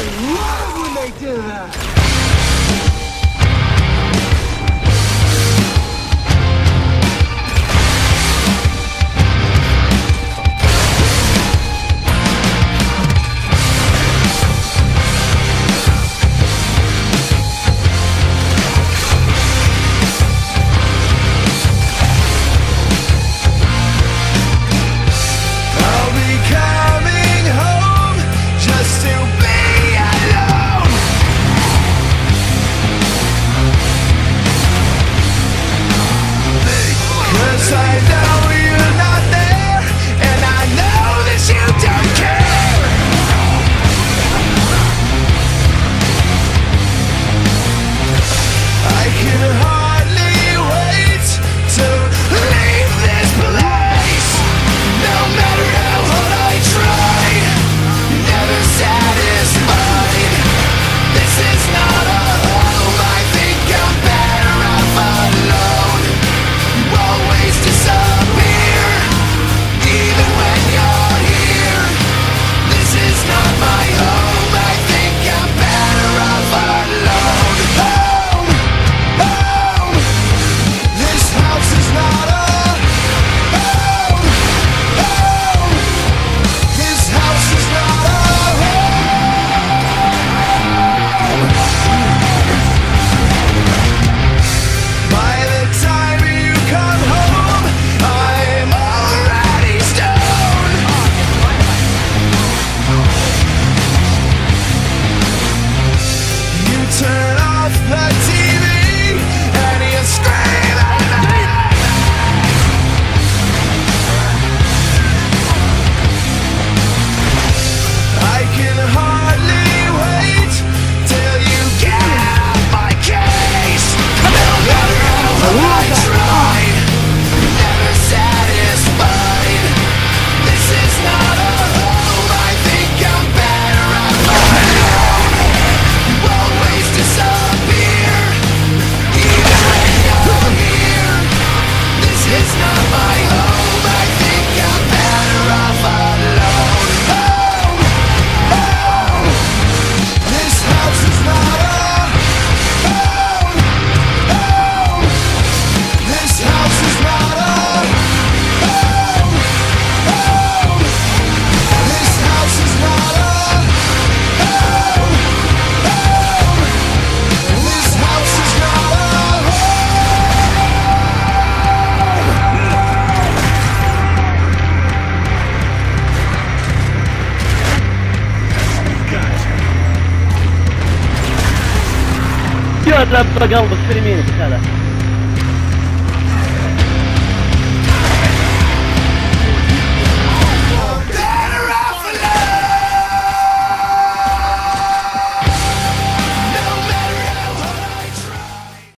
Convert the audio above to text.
I love when they do that! Ko'plab turgan biz переменник chiqadi